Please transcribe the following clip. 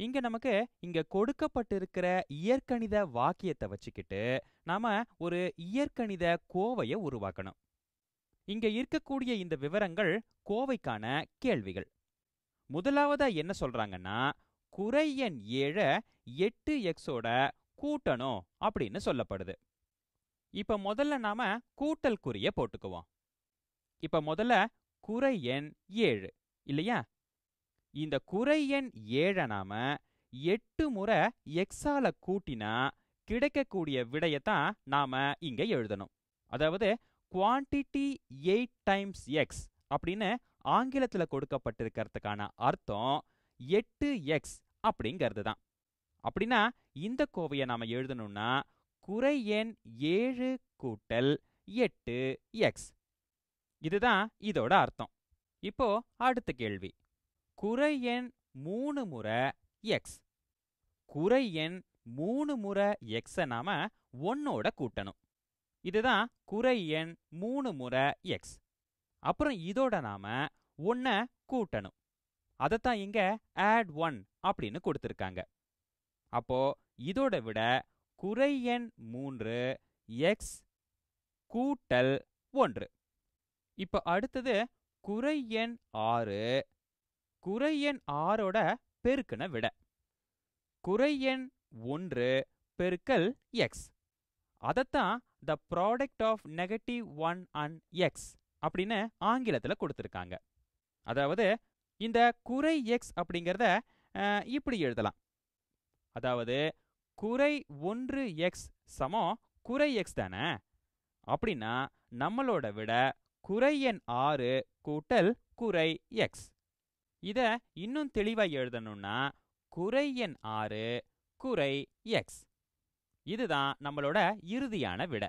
இங்க நமக்கு இங்க கொடுக்கப்பட்டிருக்கிற இயற்கணித வாக்கியத்தை வச்சுக்கிட்டு நாம ஒரு இயற்கணித கோவையை உருவாக்கணும். இங்க இருக்கக்கூடிய இந்த விவரங்கள் கோவைக்கான கேள்விகள். முதலாவதா என்ன சொல்றாங்கன்னா குறை எண் ஏழை எட்டு எக்ஸோட கூட்டணும் அப்படின்னு சொல்லப்படுது. இப்ப முதல்ல நாம கூட்டல் குறிய போட்டுக்குவோம். இப்ப முதல்ல குறை எண் ஏழு இல்லையா? இந்த குறை எண் ஏழை நாம எட்டு முறை எக்ஸால கூட்டினா கிடைக்கக்கூடிய விடையத்தான் நாம இங்க எழுதணும். அதாவது குவான்டிட்டி எயிட் டைம்ஸ் எக்ஸ் அப்படின்னு ஆங்கிலத்துல கொடுக்கப்பட்டிருக்கிறதுக்கான அர்த்தம் எட்டு எக்ஸ் அப்படிங்கிறது தான் அப்படின்னா இந்த கோவையை நாம எழுதணும்னா குறை எண் ஏழு கூட்டல் எட்டு எக்ஸ் இதுதான் இதோட அர்த்தம். இப்போ அடுத்த கேள்வி. குறை எண் மூணு முறை எக்ஸ் குறை எண் மூணு முறை எக்ஸை நாம ஒன்னோட கூட்டணும். இதுதான் குறை எண் மூணு முறை எக்ஸ் அப்புறம் இதோட நாம ஒன்ன கூட்டணும். அதைத்தான் இங்க ஆட் ஒன் அப்படின்னு கொடுத்துருக்காங்க. அப்போ இதோட விட குறை எண் மூன்று எக்ஸ் கூட்டல் ஒன்று. இப்போ அடுத்தது குறை எண் ஆறு குறை எண் ஆறோட பெருக்கின விட. குறை எண் ஒன்று பெருக்கல் எக்ஸ் அதைத்தான் the product of negative one and x அப்படின்னு ஆங்கிலத்தில் கொடுத்துருக்காங்க. அதாவது இந்த குறை எக்ஸ் அப்படிங்கிறத இப்படி எழுதலாம். அதாவது குறை ஒன்று எக்ஸ் சமம் குறை எக்ஸ் தானே? அப்படின்னா நம்மளோட விட குறை எண் ஆறு கூட்டல் குறை எக்ஸ் இத இன்னும் தெளிவா எழுதணும்னா குறை எண் ஆறு குறை எக்ஸ். இதுதான் நம்மளோட இறுதியான விடை.